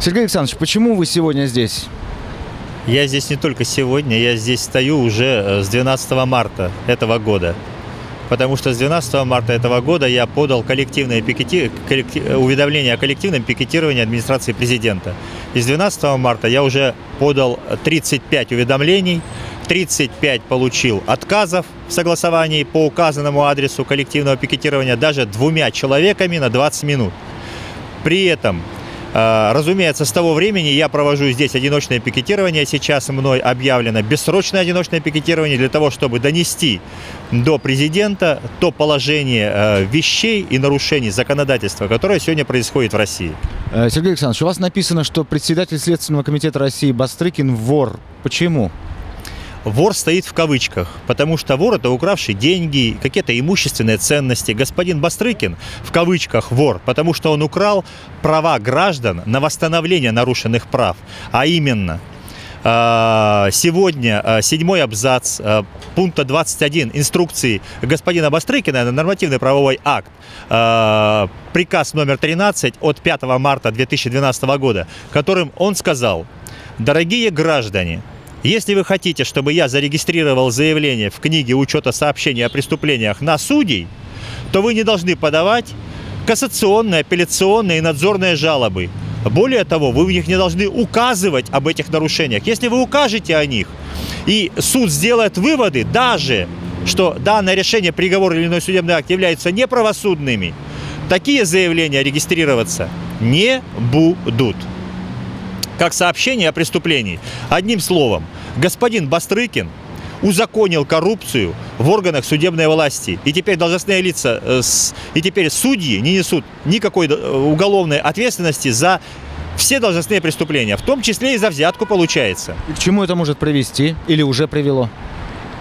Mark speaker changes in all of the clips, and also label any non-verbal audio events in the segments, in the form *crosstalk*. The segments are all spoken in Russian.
Speaker 1: Сергей Александрович, почему вы сегодня здесь?
Speaker 2: Я здесь не только сегодня, я здесь стою уже э, с 12 марта этого года. Потому что с 12 марта этого года я подал коллективное пикети... коллектив... уведомление о коллективном пикетировании администрации президента. И с 12 марта я уже подал 35 уведомлений, 35 получил отказов в согласовании по указанному адресу коллективного пикетирования даже двумя человеками на 20 минут. При этом Разумеется, с того времени я провожу здесь одиночное пикетирование. Сейчас мной объявлено бессрочное одиночное пикетирование для того, чтобы донести до президента то положение а, вещей и нарушений законодательства, которое сегодня происходит в России.
Speaker 1: Э, Сергей Александрович, у вас написано, что председатель Следственного комитета России Бастрыкин вор. Почему?
Speaker 2: Вор стоит в кавычках, потому что вор это укравший деньги, какие-то имущественные ценности. Господин Бастрыкин в кавычках вор, потому что он украл права граждан на восстановление нарушенных прав, а именно а, Сегодня а, седьмой абзац а, пункта 21 инструкции господина Бастрыкина, это нормативный правовой акт, приказ номер 13 от 5 марта 2012 года, которым он сказал, дорогие граждане, если вы хотите, чтобы я зарегистрировал заявление в книге учета сообщений о преступлениях на судей, то вы не должны подавать кассационные, апелляционные и надзорные жалобы. Более того, вы в них не должны указывать об этих нарушениях. Если вы укажете о них, и суд сделает выводы, даже что данное решение, приговор или иной судебный акт являются неправосудными, такие заявления регистрироваться не будут как сообщение о преступлении. Одним словом, господин Бастрыкин узаконил коррупцию в органах судебной власти. И теперь должностные лица, э, и теперь судьи не несут никакой э, уголовной ответственности за все должностные преступления, в том числе и за взятку получается.
Speaker 1: И к чему это может привести или уже привело?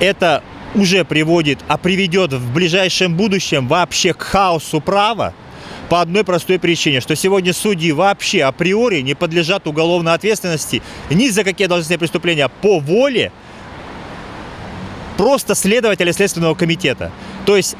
Speaker 2: Это уже приводит, а приведет в ближайшем будущем вообще к хаосу права, по одной простой причине, что сегодня судьи вообще априори не подлежат уголовной ответственности ни за какие должностные преступления по воле просто следователя Следственного комитета. То есть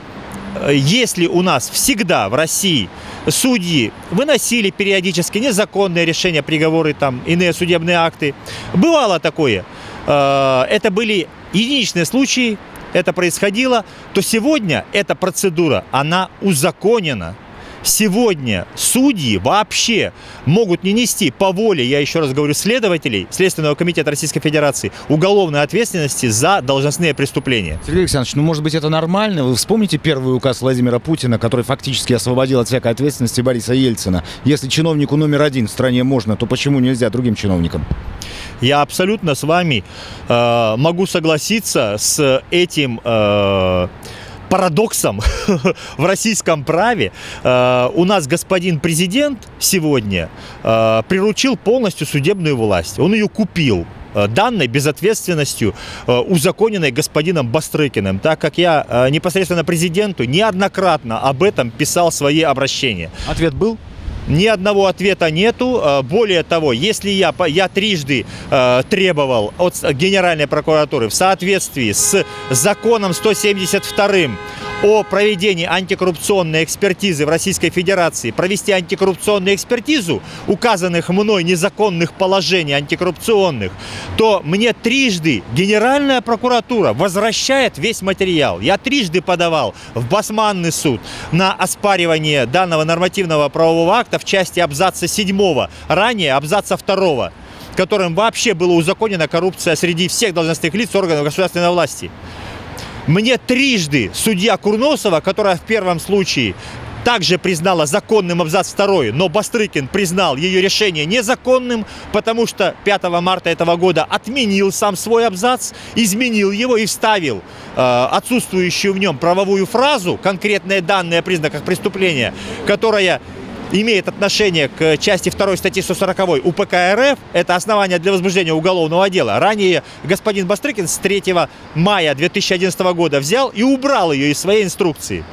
Speaker 2: э, если у нас всегда в России судьи выносили периодически незаконные решения, приговоры, там, иные судебные акты, бывало такое. Э, это были единичные случаи, это происходило, то сегодня эта процедура, она узаконена сегодня судьи вообще могут не нести по воле, я еще раз говорю, следователей Следственного комитета Российской Федерации уголовной ответственности за должностные преступления.
Speaker 1: Сергей Александрович, ну может быть это нормально? Вы вспомните первый указ Владимира Путина, который фактически освободил от всякой ответственности Бориса Ельцина. Если чиновнику номер один в стране можно, то почему нельзя другим чиновникам?
Speaker 2: Я абсолютно с вами э, могу согласиться с этим э, парадоксом *laughs* в российском праве э, у нас господин президент сегодня э, приручил полностью судебную власть. Он ее купил э, данной безответственностью, узаконенной господином Бастрыкиным, так как я непосредственно президенту неоднократно об этом писал свои обращения.
Speaker 1: Ответ был?
Speaker 2: Ни одного ответа нету. Э, более того, если я, я трижды э, требовал от Генеральной прокуратуры в соответствии с законом 172 о проведении антикоррупционной экспертизы в Российской Федерации, провести антикоррупционную экспертизу указанных мной незаконных положений антикоррупционных, то мне трижды Генеральная прокуратура возвращает весь материал. Я трижды подавал в Басманный суд на оспаривание данного нормативного правового акта в части абзаца 7, ранее абзаца 2 которым вообще была узаконена коррупция среди всех должностных лиц органов государственной власти. Мне трижды судья Курносова, которая в первом случае также признала законным абзац второй, но Бастрыкин признал ее решение незаконным, потому что 5 марта этого года отменил сам свой абзац, изменил его и вставил э, отсутствующую в нем правовую фразу, конкретные данные о признаках преступления, которая имеет отношение к части 2 статьи 140 УПК РФ, это основание для возбуждения уголовного дела. Ранее господин Бастрыкин с 3 мая 2011 года взял и убрал ее из своей инструкции.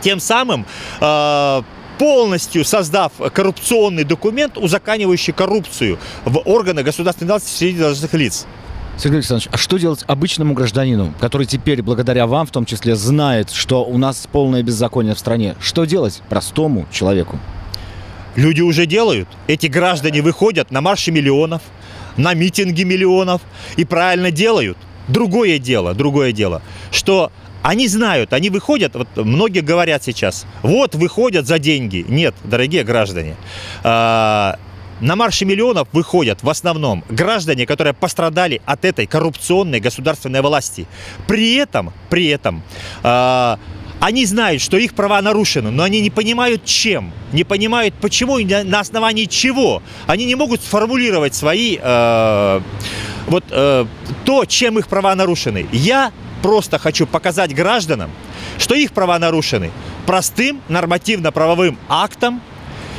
Speaker 2: Тем самым э, полностью создав коррупционный документ, узаканивающий коррупцию в органы государственной власти среди должностных лиц.
Speaker 1: Сергей Александрович, а что делать обычному гражданину, который теперь, благодаря вам в том числе, знает, что у нас полное беззаконие в стране? Что делать простому человеку?
Speaker 2: Люди уже делают. Эти граждане выходят на марши миллионов, на митинги миллионов и правильно делают. Другое дело, другое дело, что они знают, они выходят, вот многие говорят сейчас, вот выходят за деньги. Нет, дорогие граждане, а, на марше миллионов выходят в основном граждане, которые пострадали от этой коррупционной государственной власти. При этом, при этом, э, они знают, что их права нарушены, но они не понимают чем, не понимают почему и на основании чего. Они не могут сформулировать свои э, вот э, то, чем их права нарушены. Я просто хочу показать гражданам, что их права нарушены простым нормативно-правовым актом,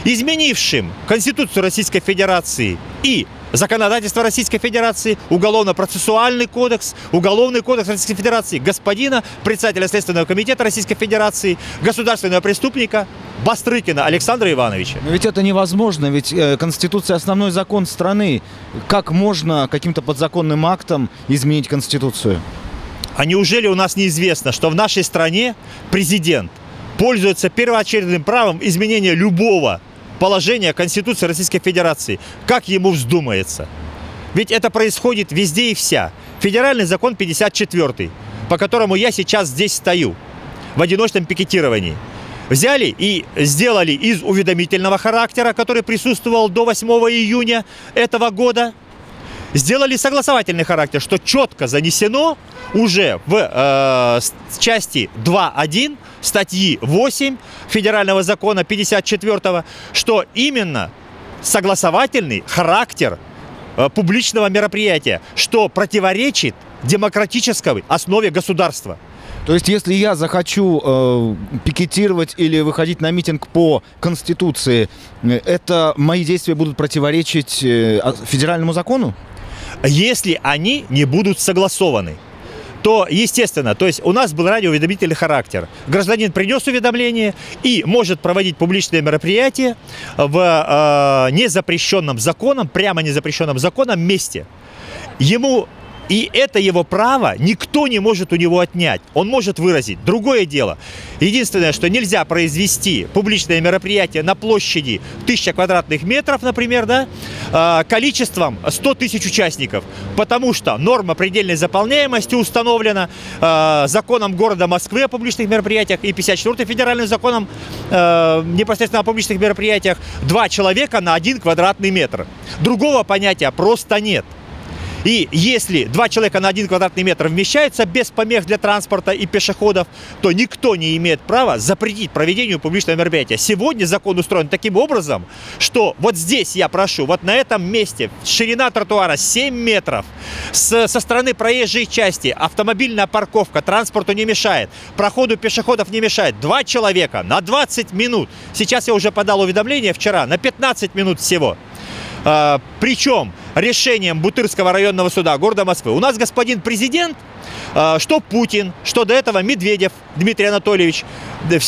Speaker 2: изменившим Конституцию Российской Федерации и законодательство Российской Федерации, Уголовно-процессуальный кодекс, Уголовный кодекс Российской Федерации, господина председателя Следственного комитета Российской Федерации, государственного преступника Бастрыкина Александра Ивановича.
Speaker 1: Но ведь это невозможно, ведь э, Конституция основной закон страны. Как можно каким-то подзаконным актом изменить Конституцию?
Speaker 2: А неужели у нас неизвестно, что в нашей стране президент пользуется первоочередным правом изменения любого положения Конституции Российской Федерации, как ему вздумается. Ведь это происходит везде и вся. Федеральный закон 54, по которому я сейчас здесь стою, в одиночном пикетировании. Взяли и сделали из уведомительного характера, который присутствовал до 8 июня этого года, сделали согласовательный характер, что четко занесено уже в э, части 2.1 статьи 8 Федерального закона 54, что именно согласовательный характер э, публичного мероприятия, что противоречит демократической основе государства.
Speaker 1: То есть, если я захочу э, пикетировать или выходить на митинг по Конституции, э, это мои действия будут противоречить э, федеральному закону?
Speaker 2: Если они не будут согласованы то, естественно, то есть у нас был радиоуведомительный характер. Гражданин принес уведомление и может проводить публичные мероприятия в э, незапрещенном законом, прямо незапрещенном законом месте. Ему и это его право никто не может у него отнять. Он может выразить. Другое дело. Единственное, что нельзя произвести публичное мероприятие на площади 1000 квадратных метров, например, да, а, количеством 100 тысяч участников. Потому что норма предельной заполняемости установлена а, законом города Москвы о публичных мероприятиях и 54 федеральным законом а, непосредственно о публичных мероприятиях. Два человека на один квадратный метр. Другого понятия просто нет. И если два человека на один квадратный метр вмещаются без помех для транспорта и пешеходов, то никто не имеет права запретить проведению публичного мероприятия. Сегодня закон устроен таким образом, что вот здесь я прошу, вот на этом месте ширина тротуара 7 метров, с, со стороны проезжей части автомобильная парковка, транспорту не мешает, проходу пешеходов не мешает. Два человека на 20 минут. Сейчас я уже подал уведомление вчера, на 15 минут всего. А, причем решением Бутырского районного суда города Москвы. У нас господин президент, а, что Путин, что до этого Медведев Дмитрий Анатольевич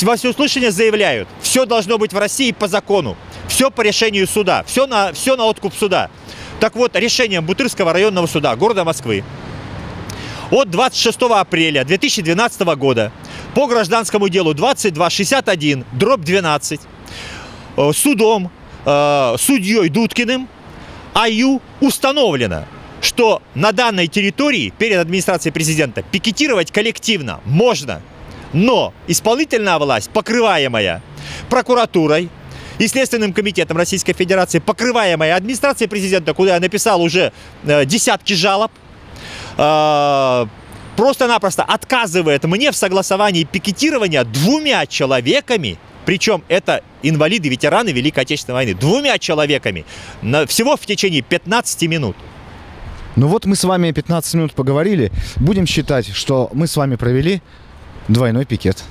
Speaker 2: во всеуслышание заявляют, все должно быть в России по закону, все по решению суда, все на, все на откуп суда. Так вот, решением Бутырского районного суда города Москвы от 26 апреля 2012 года по гражданскому делу 2261, дробь 12, э, судом э, судьей Дудкиным АЮ установлено, что на данной территории перед администрацией президента пикетировать коллективно можно, но исполнительная власть, покрываемая прокуратурой и Следственным комитетом Российской Федерации, покрываемая администрацией президента, куда я написал уже э, десятки жалоб, э, просто-напросто отказывает мне в согласовании пикетирования двумя человеками причем это инвалиды, ветераны Великой Отечественной войны. Двумя человеками. На, всего в течение 15 минут.
Speaker 1: Ну вот мы с вами 15 минут поговорили. Будем считать, что мы с вами провели двойной пикет.